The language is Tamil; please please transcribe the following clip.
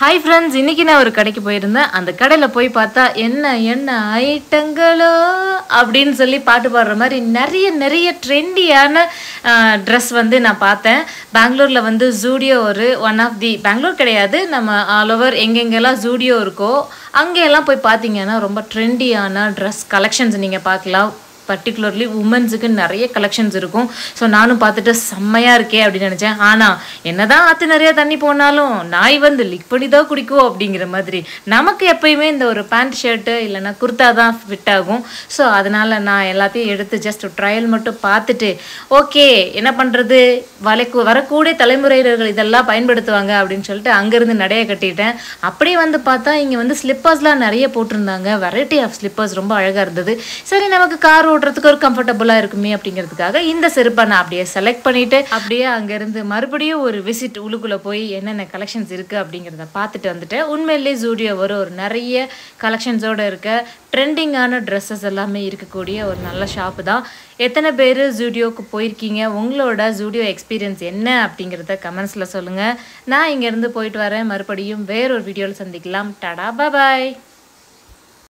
ஹாய் ஃப்ரெண்ட்ஸ் இன்னைக்கு நான் ஒரு கடைக்கு போயிருந்தேன். அந்த கடையில் போய் பார்த்தா என்ன என்ன ஐட்டங்களோ? அப்படின்னு சொல்லி பாட்டு பாடுற மாதிரி நிறைய நிறைய ட்ரெண்டியான ட்ரெஸ் வந்து நான் பார்த்தேன். பெங்களூரில் வந்து ஜூடியோ ஒரு ஒன் ஆஃப் தி பெங்களூர் கிடையாது. நம்ம ஆல் ஓவர் எங்கெங்கெல்லாம் ஜூடியோ இருக்கோ அங்கெல்லாம் போய் பார்த்தீங்கன்னா ரொம்ப ட்ரெண்டியான ட்ரெஸ் கலெக்ஷன்ஸ் நீங்கள் பார்க்கலாம். பர்டிகுலர்லி உமன்ஸுக்கு நிறைய கலெக்ஷன்ஸ் இருக்கும். ஸோ நானும் பார்த்துட்டு செம்மையாக இருக்கே அப்படின்னு நினச்சேன். ஆனால் என்ன தான் ஆற்று நிறையா தண்ணி போனாலும் நாய் வந்து லிக் பண்ணி தான் குடிக்கும் அப்படிங்கிற மாதிரி. நமக்கு எப்பயுமே இந்த ஒரு பேண்ட் ஷர்ட்டு இல்லைன்னா குர்த்தா தான் ஃபிட் ஆகும். ஸோ அதனால் நான் எல்லாத்தையும் எடுத்து ஜஸ்ட் ட்ரையல் மட்டும் பார்த்துட்டு ஓகே என்ன பண்ணுறது வளைக்கு வரக்கூடிய தலைமுறையினர்கள் இதெல்லாம் பயன்படுத்துவாங்க அப்படின்னு சொல்லிட்டு அங்கேருந்து நடைய கட்டிட்டேன். அப்படியே வந்து பார்த்தா இங்கே வந்து ஸ்லிப்பர்ஸ்லாம் நிறைய போட்டிருந்தாங்க. வெரைட்டி ஆஃப் ஸ்லிப்பர்ஸ் ரொம்ப அழகாக இருந்தது. சரி நமக்கு கார் போடுறதுக்கு ஒரு கம்ஃபர்டபுளாக இருக்குமே அப்படிங்கிறதுக்காக இந்த செருப்பை நான் அப்படியே செலக்ட் பண்ணிட்டு அப்படியே அங்கேருந்து மறுபடியும் ஒரு விசிட் உள்ளுக்குள்ளே போய் என்னென்ன கலெக்ஷன்ஸ் இருக்குது அப்படிங்கிறத பார்த்துட்டு வந்துட்டேன் உண்மையிலே ஜூடியோ ஒரு ஒரு நிறைய கலெக்ஷன்ஸோடு இருக்க ட்ரெண்டிங்கான ட்ரெஸ்ஸஸ் எல்லாமே இருக்கக்கூடிய ஒரு நல்ல ஷாப்பு தான். எத்தனை பேர் ஜூடியோவுக்கு போயிருக்கீங்க? உங்களோட ஜூடியோ எக்ஸ்பீரியன்ஸ் என்ன அப்படிங்கிறத கமெண்ட்ஸில் சொல்லுங்கள் நான் இங்கேருந்து போயிட்டு வரேன். மறுபடியும் வேறொரு வீடியோவில் சந்திக்கலாம். டடா பாய்